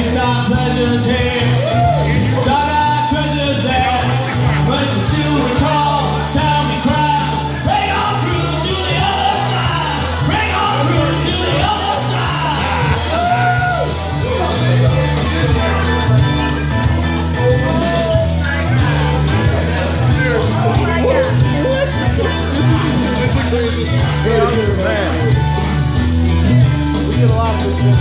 Waste our pleasures here. Oh,